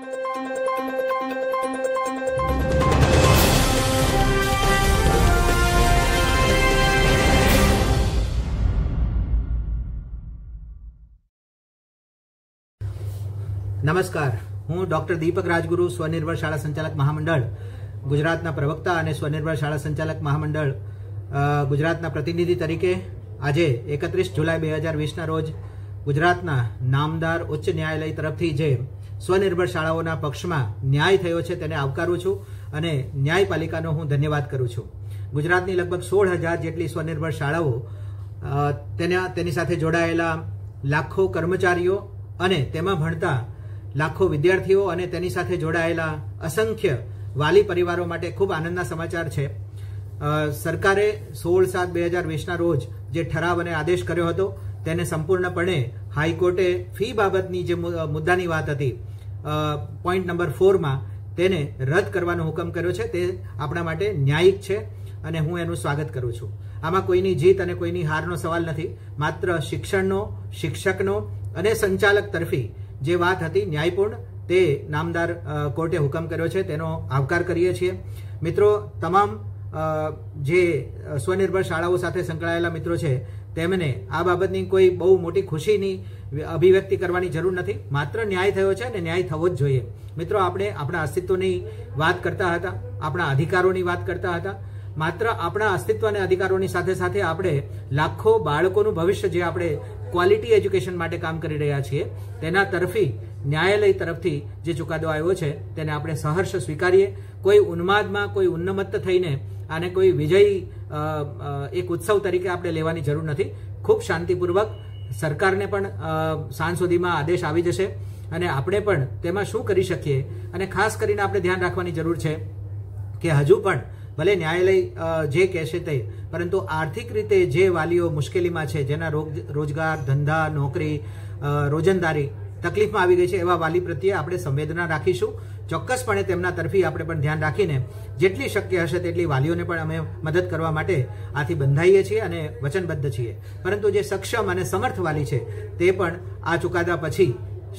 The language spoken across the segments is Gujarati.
નમસ્કાર. હું ડોક્ટર દીપક રાજગુરુ, સ્વનિર્ભર શાળા સંચાલક મહામંડળ, ગુજરાતના પ્રવક્તા અને સ્વનિર્ભર શાળા સંચાલક મહામંડળ ગુજરાતના પ્રતિનિધિ તરીકે આજે એકત્રીસ જુલાઈ બે હજાર વીસના રોજ ગુજરાતના નામદાર ઉચ્ચ ન્યાયાલય તરફથી જે સ્વનિર્ભર શાળાઓના પક્ષમાં ન્યાય થયો છે તેને આવકારું છું અને ન્યાયપાલિકાનો હું ધન્યવાદ કરું છું. ગુજરાતની લગભગ સોળ હજાર જેટલી સ્વનિર્ભર શાળાઓ તેના, તેની સાથે જોડાયેલા લાખો કર્મચારીઓ અને તેમાં ભણતા લાખો વિદ્યાર્થીઓ અને તેની સાથે જોડાયેલા અસંખ્ય વાલી પરિવારો માટે ખૂબ આનંદના સમાચાર છે. સરકારે સોળ સાત બે હજાર વીસના રોજ જે ઠરાવ અને આદેશ કર્યો હતો, તેને સંપૂર્ણપણે હાઈકોર્ટે ફી બાબતની જે મુદ્દાની વાત હતી પોઈન્ટ નંબર ફોરમાં તેને રદ કરવાનો હુકમ કર્યો છે. તે આપણા માટે ન્યાયિક છે અને હું એનું સ્વાગત કરું છું. આમાં કોઈની જીત અને કોઈની હારનો સવાલ નથી. માત્ર શિક્ષણનો, શિક્ષકનો અને સંચાલક તરફી જે વાત હતી ન્યાયપૂર્ણ, તે નામદાર કોર્ટે હુકમ કર્યો છે. તેનો આવકાર કરીએ છીએ. મિત્રો, તમામ જે સ્વનિર્ભર શાળાઓ સાથે સંકળાયેલા મિત્રો છે, તેમને આ બાબતની કોઈ બહુ મોટી ખુશીની અભિવ્યક્તિ કરવાની જરૂર નથી. માત્ર ન્યાય થયો છે અને ન્યાય થવો જ જોઈએ. મિત્રો, આપણે આપણા અસ્તિત્વની વાત કરતા હતા, આપણા અધિકારોની વાત કરતા હતા. માત્ર આપણા અસ્તિત્વ અને અધિકારોની સાથે સાથે આપણે લાખો બાળકોનું ભવિષ્ય જે આપણે ક્વોલિટી એજ્યુકેશન માટે કામ કરી રહ્યા છીએ, તેના તરફી, ન્યાયાલય તરફથી જે ચુકાદો આવ્યો છે, તેને આપણે સહર્ષ સ્વીકારીએ. કોઈ ઉન્માદમાં કોઈ ઉન્નમત્ત થઈને આને કોઈ વિજયી એક ઉત્સવ તરીકે આપણે લેવાની જરૂર નથી. ખૂબ શાંતિપૂર્વક સરકારને પણ સાંજ સુધીમાં આદેશ આવી જશે અને આપણે પણ તેમાં શું કરી શકીએ? અને ખાસ કરીને આપણે ધ્યાન રાખવાની જરૂર છે કે હજુ પણ ભલે ન્યાયાલય જે કહેશે તે, પરંતુ આર્થિક રીતે જે વાલીઓ મુશ્કેલીમાં છે, જેના રોજગાર, ધંધા, નોકરી રોજંદારી તકલીફમાં આવી ગઈ છે એવા વાલી પ્રત્યે આપણે સંવેદના રાખીશું. ચોક્કસપણે તેમના તરફી આપણે પણ ધ્યાન રાખીને જેટલી શક્ય હશે તેટલી વાલીઓને પણ અમે મદદ કરવા માટે આથી બંધાઈએ છીએ અને વચનબદ્ધ છીએ. પરંતુ જે સક્ષમ અને સમર્થ વાલી છે તે પણ આ ચુકાદા પછી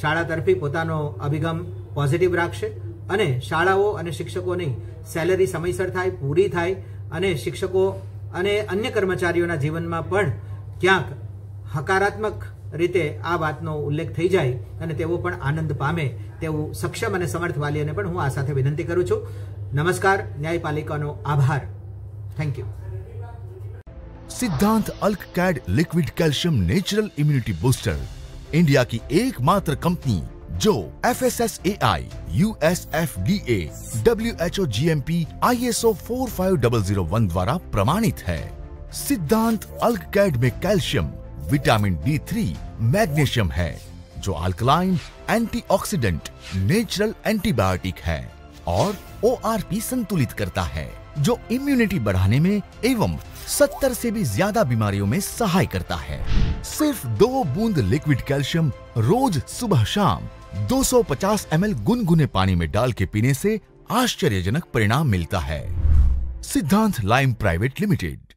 શાળા તરફી પોતાનો અભિગમ પોઝિટિવ રાખશે અને શાળાઓ અને શિક્ષકોની સેલરી સમયસર થાય, પૂરી થાય અને શિક્ષકો અને અન્ય કર્મચારીઓના જીવનમાં પણ ક્યાંક હકારાત્મક રીતે આ વાતનો ઉલ્લેખ થઈ જાય અને તેઓ પણ આનંદ પામે તેવું સક્ષમ અને સમર્થ વાલીઓને પણ હું આ સાથે વિનંતી કરું છું નમસ્કાર ન્યાયપાલિકાનો આભાર થેન્ક યુ सिद्धांत Alk CAD liquid calcium natural immunity booster India की एकमात्र कंपनी जो F S S A I U S F D A W H O G M P I S O four five double zero one द्वारा प्रमाणित है सिद्धांत अल्क कैड में calcium vitamin D three magnesium है, जो अल्कलाइन एंटीऑक्सीडेंट नेचुरल एंटीबायोटिक है और ओआरपी संतुलित करता है, जो इम्यूनिटी बढ़ाने में एवं 70 से भी ज़्यादा बीमारियों में सहाय करता है। सिर्फ़ दो बूंद लिक्विड कैल्शियम रोज सुबह शाम 250 ml गुनगुने पानी में डाल के पीने से आश्चर्यजनक परिणाम मिलता है। सिद्धांत लाइम प्राइवेट लिमिटेड।